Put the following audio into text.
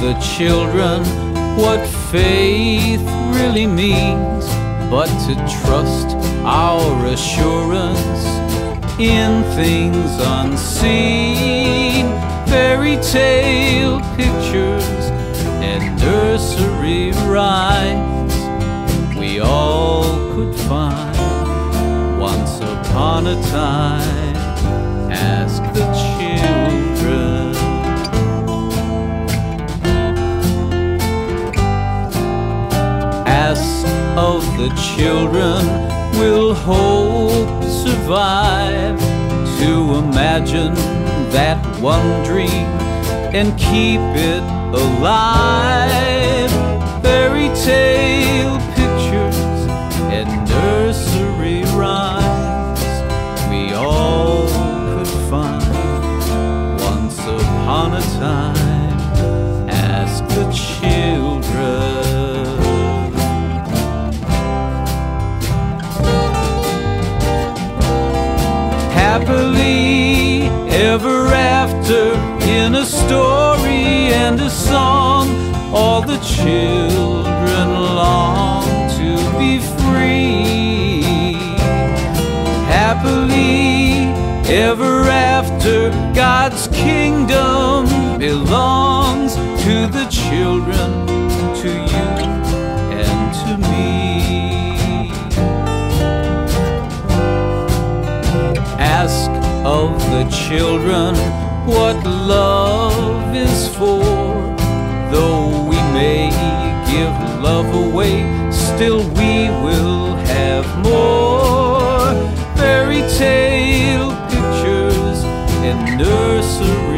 the children what faith really means, but to trust our assurance in things unseen. Fairy tale pictures and nursery rhymes we all could find once upon a time. Ask the children. Of the children, will hope survive to imagine that one dream and keep it alive? Fairy tale pictures and nursery rhymes we all could find once upon a time. Ask the children. Happily ever after in a story and a song. All the children long to be free. Happily ever after, God's kingdom belongs to the children, the children what love is for. Though we may give love away, still we will have more. Fairy tale pictures and nursery